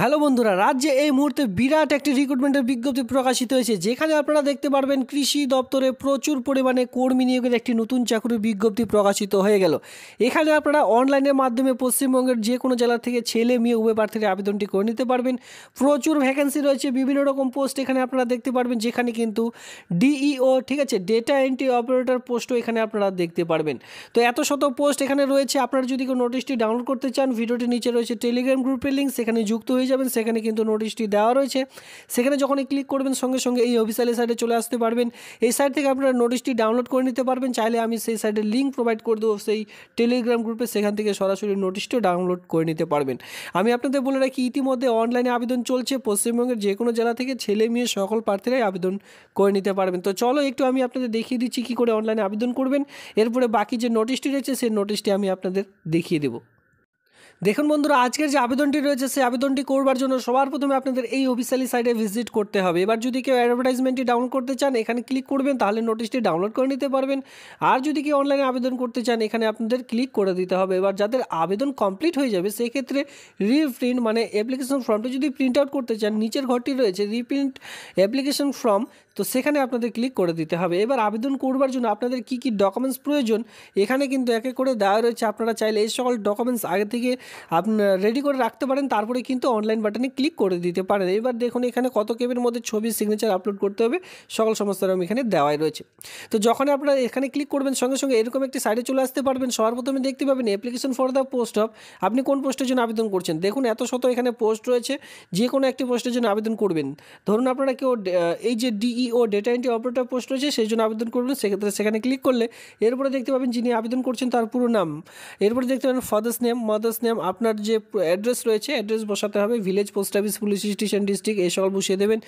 Hello বন্ধুরা, রাজ্যে এই মুহূর্তে বিরাট একটি রিক্রুটমেন্টের বিজ্ঞপ্তি প্রকাশিত হয়েছে, যেখানে আপনারা দেখতে পারবেন কৃষি দপ্তরে প্রচুর পরিমাণে কর্মী নিয়োগের একটি নতুন চাকরির বিজ্ঞপ্তি প্রকাশিত হয়ে গেল। এখানে আপনারা অনলাইনের মাধ্যমে পশ্চিমবঙ্গের যে কোনো জেলা থেকে ছেলে, মেয়ে, উভয় প্রার্থীরা আবেদনটি করে নিতে পারবেন। প্রচুর ভ্যাকেন্সি রয়েছে, বিভিন্ন রকম পোস্ট এখানে আপনারা দেখতে পারবেন, যেখানে কিন্তু ডিইও ঠিক আছে ডেটা এন্ট্রি অপারেটর পোস্টও এখানে আপনারা দেখতে পারবেন। তো এত শত পোস্ট এখানে রয়েছে, আপনারা যদি কোনো নোটিশটি ডাউনলোড করতে চান, ভিডিওটির নিচে রয়েছে টেলিগ্রাম গ্রুপের লিঙ্ক সেখানে যুক্ত হয়ে যাবেন, সেখানে কিন্তু নোটিশটি দেওয়া রয়েছে। সেখানে যখনই ক্লিক করবেন, সঙ্গে সঙ্গে এই অফিসিয়ালি সাইডে চলে আসতে পারবেন। এই সাইট থেকে আপনারা নোটিশটি ডাউনলোড করে নিতে পারবেন। চাইলে আমি সেই সাইডের লিঙ্ক প্রোভাইড করে দেবো, সেই টেলিগ্রাম গ্রুপে সেখান থেকে সরাসরি নোটিশটিও ডাউনলোড করে নিতে পারবেন। আমি আপনাদের বলে রাখি, ইতিমধ্যে অনলাইনে আবেদন চলছে। পশ্চিমবঙ্গের যে কোনো জেলা থেকে ছেলে, মেয়ে, সকল প্রার্থীরাই আবেদন করে নিতে পারবেন। তো চলো একটু আমি আপনাদের দেখিয়ে দিচ্ছি কী করে অনলাইনে আবেদন করবেন। এরপরে বাকি যে নোটিশটি রয়েছে, সেই নোটিশটি আমি আপনাদের দেখিয়ে দেবো। দেখুন বন্ধুরা, আজকের যে আবেদনটি রয়েছে, সেই আবেদনটি করবার জন্য সবার প্রথমে আপনাদের এই অফিসিয়ালি সাইটে ভিজিট করতে হবে। এবার যদি কেউ অ্যাডভার্টাইজমেন্টটি ডাউনলোড করতে চান, এখানে ক্লিক করবেন, তাহলে নোটিশটি ডাউনলোড করে নিতে পারবেন। আর যদি কেউ অনলাইনে আবেদন করতে চান, এখানে আপনাদের ক্লিক করে দিতে হবে। এবার যাদের আবেদন কমপ্লিট হয়ে যাবে, সেক্ষেত্রে রিপ্রিন্ট মানে অ্যাপ্লিকেশন ফর্মটা যদি প্রিন্ট আউট করতে চান, নিচের ঘরটি রয়েছে রিপ্রিন্ট অ্যাপ্লিকেশন ফর্ম তো সেখানে আপনাদের ক্লিক করে দিতে হবে। এবার আবেদন করবার জন্য আপনাদের কি কি ডকুমেন্টস প্রয়োজন, এখানে কিন্তু একে করে দেওয়া রয়েছে। আপনারা চাইলে এই সকল ডকুমেন্টস আগে থেকে আপনার রেডি করে রাখতে পারেন, তারপরে কিন্তু অনলাইন বাটনে ক্লিক করে দিতে পারেন। এবার দেখুন, এখানে কত কেবের মধ্যে ছবি সিগনেচার আপলোড করতে হবে, সকল সমস্ত রকম এখানে দেওয়াই রয়েছে। তো যখন আপনারা এখানে ক্লিক করবেন, সঙ্গে সঙ্গে এরকম একটি সাইডে চলে আসতে পারবেন। সবার প্রথমে দেখতে পাবেন application for the post of আপনি কোন পোস্টের জন্য আবেদন করছেন? দেখুন, এত শত এখানে পোস্ট রয়েছে যে কোনো একটি পোস্টের জন্য আবেদন করবেন। ধরুন, আপনারা কেউ এই যে DEO data entry operator post রয়েছে, সেই জন্য আবেদন করবেন। সেক্ষেত্রে সেখানে ক্লিক করলে, এরপরে দেখতে পাবেন যিনি আবেদন করছেন তার পুরো নাম। এরপরে দেখতে পাবেন ফাদার্স নেম মাদার্স নেম আপনার যে অ্যাড্রেস রয়েছে অ্যাড্রেস বসাতে হবে village post office police station district এই সকল বসিয়ে দেবেন।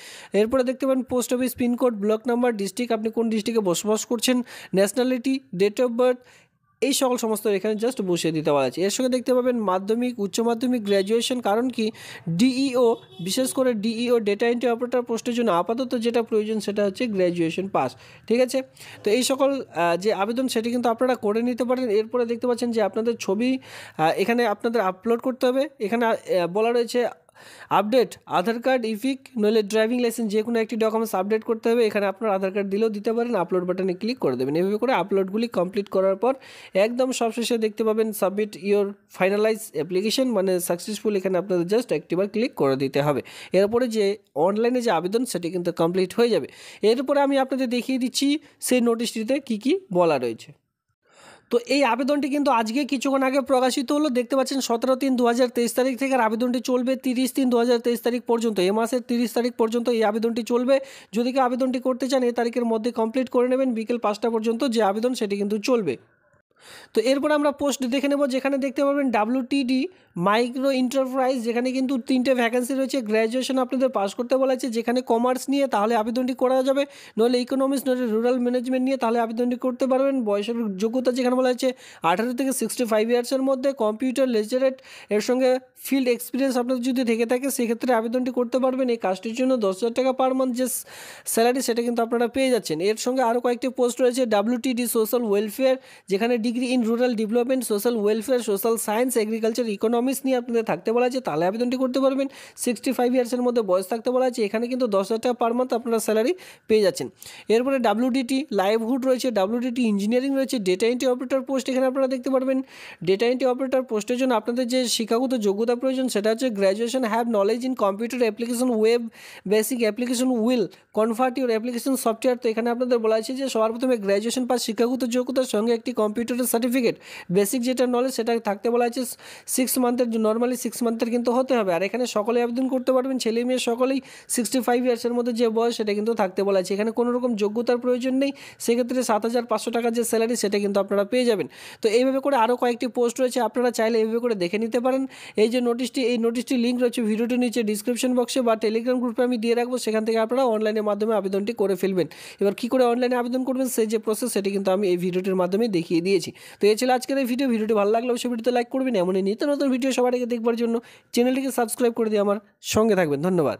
এরপরে দেখতে পাবেন post office pincode block number district আপনি কোন ডিস্ট্রিক্টে বসবাস করছেন ন্যাশনালিটি ডেট অফ বার্থ এই সকল সমস্ত এখানে জাস্ট বসিয়ে দিতে পারা আছে। এর সঙ্গে দেখতে পাবেন মাধ্যমিক, উচ্চ মাধ্যমিক গ্র্যাজুয়েশন কারণ কি? ডিইও বিশেষ করে ডিইও ডেটা এন্ট্রি অপারেটর পোস্টের জন্য আপাতত যেটা প্রয়োজন সেটা হচ্ছে গ্র্যাজুয়েশন পাস ঠিক আছে? তো এই সকল যে আবেদন সেটি কিন্তু আপনারা করে নিতে পারেন। এরপরে দেখতে পাচ্ছেন যে আপনাদের ছবি এখানে আপনাদের আপলোড করতে হবে। এখানে বলা রয়েছে আপডেট, আধার কার্ড ইফিক নইলে ড্রাইভিং লাইসেন্স, যে কোনো একটি ডকুমেন্টস আপডেট করতে হবে। এখানে আপনার আধার কার্ড দিলেও দিতে পারেন, আপলোড বাটনে ক্লিক করে দেবেন। এভাবে করে আপলোডগুলি কমপ্লিট করার পর একদম সবশেষে দেখতে পাবেন, সাবমিট ইওর ফাইনালাইজ অ্যাপ্লিকেশন মানে সাকসেসফুল, এখানে আপনাদের জাস্ট একটিবার ক্লিক করে দিতে হবে। এরপরে যে অনলাইনে যে আবেদন, সেটি কিন্তু কমপ্লিট হয়ে যাবে। এরপরে আমি আপনাদের দেখিয়ে দিচ্ছি সেই নোটিশটিতে কী কী বলা রয়েছে। তো এই আবেদনটি কিন্তু আজকে কিছুক্ষণ আগে প্রকাশিত হলো। দেখতে পাচ্ছেন, সতেরো তিন দু তারিখ থেকে আবেদনটি চলবে তিরিশ তিন দু তারিখ পর্যন্ত। এ মাসের তিরিশ তারিখ পর্যন্ত এই আবেদনটি চলবে। যদি কেউ আবেদনটি করতে চান, এ তারিখের মধ্যে কমপ্লিট করে নেবেন। বিকেল পাঁচটা পর্যন্ত যে আবেদন, সেটি কিন্তু চলবে। তো এরপর আমরা পোস্ট দেখে নেব যেখানে দেখতে পাবেন ডাব্লিউটিডি মাইক্রো এন্টারপ্রাইজ যেখানে কিন্তু তিনটে ভ্যাকেন্সি রয়েছে। গ্র্যাজুয়েশন আপনাদের পাস করতে বলা আছে যেখানে কমার্স নিয়ে তাহলে আবেদনটি করা যাবে। নইলে ইকোনমিক্স নইলে রুরাল ম্যানেজমেন্ট নিয়ে তাহলে আবেদনটি করতে পারবেন। বয়সের যোগ্যতা যেখানে বলা হয়েছে, আঠারো থেকে সিক্সটি ফাইভ ইয়ার্সের মধ্যে। কম্পিউটার লেজারেট, এর সঙ্গে ফিল্ড এক্সপিরিয়েন্স আপনাদের যদি থেকে থাকে, সেক্ষেত্রে আবেদনটি করতে পারবেন। এই কাজটির জন্য দশ হাজার টাকা পার মান্থ যে স্যালারি সেটা কিন্তু আপনারা পেয়ে যাচ্ছেন। এর সঙ্গে আরও কয়েকটি পোস্ট রয়েছে। ডাব্লিউটিডি সোশ্যাল ওয়েলফেয়ার যেখানে degree in rural development, social welfare, social science, agriculture, economics নিয়ে আপনাদের থাকতে বলা আছে তাহলে আবেদনটি করতে পারবেন। সিক্সটি ফাইভ ইয়ার্সের মধ্যে বয়স থাকতে বলা আছে এখানে কিন্তু দশ হাজার টাকা পার মান্থ আপনারা স্যালারি পেয়ে যাচ্ছেন। এরপরে ডাব্লিউডিটি লাইভহুড রয়েছে। ডাব্লিউডিটি ইঞ্জিনিয়ারিং রয়েছে। ডেটা এন্ট্রি অপারেটর পোস্ট এখানে আপনারা দেখতে পারবেন। ডেটা এন্ট্রি অপারেটর পোস্টের জন্য আপনাদের যে শিক্ষাগত যোগ্যতা প্রয়োজন, সেটা হচ্ছে graduation have knowledge in computer application web basic application will convert your application software তো এখানে আপনাদের বলা আছে যে সবার প্রথমে গ্র্যাজুয়েশন পাস শিক্ষাগত যোগ্যতার সঙ্গে একটি কম্পিউটারের সার্টিফিকেট বেসিক যেটা নলেজ সেটা থাকতে বলা আছে সিক্স মান্থের নর্মালি সিক্স মান্থের কিন্তু হতে হবে। আর এখানে সকলেই আবেদন করতে পারবেন, ছেলে মেয়ে সকলেই সিক্সটি ফাইভ ইয়ার্সের মধ্যে যে বয়স সেটা কিন্তু থাকতে বলা আছে। এখানে কোনো রকম যোগ্যতার প্রয়োজন নেই, সেক্ষেত্রে সাত হাজার পাঁচশো টাকার যে স্যালারি সেটা কিন্তু আপনারা পেয়ে যাবেন। তো এইভাবে করে আরও কয়েকটি পোস্ট রয়েছে, আপনারা চাইলে এইভাবে করে দেখে নিতে পারেন। এই যে নোটিশটি এই নোটিশটি লিঙ্ক রয়েছে ভিডিওটির নিচে ডিসক্রিপশন বক্সে বা টেলিগ্রাম গ্রুপে আমি দিয়ে রাখব, সেখান থেকে আপনারা অনলাইনের মাধ্যমে আবেদনটি করে ফেলবেন। এবার কী করে অনলাইনে আবেদন করবেন, সেই যে প্রসেস সেটি কিন্তু আমি এই ভিডিওটির মাধ্যমে দেখিয়ে দিয়েছি। তো এ ছিল আজকের এই ভিডিও ভিডিওটি ভালো লাগলে অবশ্যই ভিডিওতে লাইক করবেন। এমনই নিত্য নতুন ভিডিও সবার আগে দেখবার জন্য চ্যানেলটিকে সাবস্ক্রাইব করে দিয়ে আমার সঙ্গে থাকবেন। ধন্যবাদ।